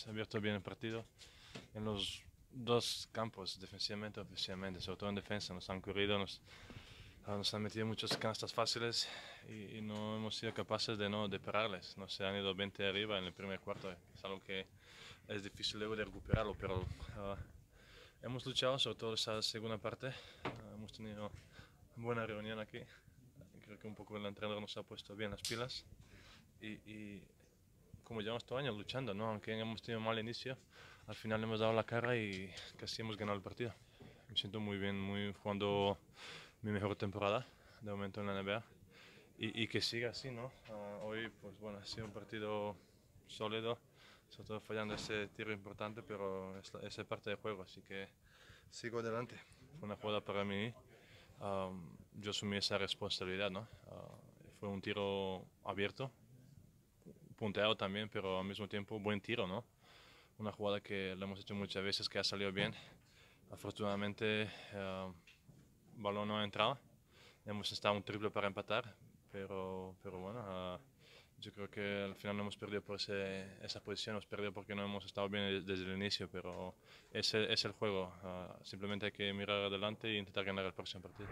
hemos abierto bien el partido en los dos campos, defensivamente y ofensivamente, sobre todo en defensa. Nos han corrido, nos, ah, nos han metido muchas canastas fáciles y, y no hemos sido capaces de no de pararles. No se han ido 20 arriba en el primer cuarto, es algo que es difícil luego de recuperarlo, pero ah, hemos luchado, sobre todo esa segunda parte. Ah, hemos tenido buena reunión aquí. Creo que un poco el entrenador nos ha puesto bien las pilas y, y como llevamos todo año luchando, ¿no? aunque hemos tenido mal inicio, al final hemos dado la cara y casi hemos ganado el partido. Me siento muy bien, muy jugando mi mejor temporada de momento en la NBA y, y que siga así, ¿no? Ah, hoy, pues bueno, ha sido un partido sólido, sobre todo fallando ese tiro importante, pero es, es parte del juego, así que sigo adelante. Fue una jugada para mí, um, yo asumí esa responsabilidad, ¿no? Ah, fue un tiro abierto, punteado también, pero al mismo tiempo buen tiro, ¿no? Una jugada que lo hemos hecho muchas veces, que ha salido bien. Afortunadamente, eh, el balón no ha entrado. Hemos estado un triple para empatar, pero, pero bueno, ah, yo creo que al final no hemos perdido por ese- esa posición, hemos perdido porque no hemos estado bien desde el inicio, pero ese es el juego. ah, simplemente hay que mirar adelante e intentar ganar el próximo partido.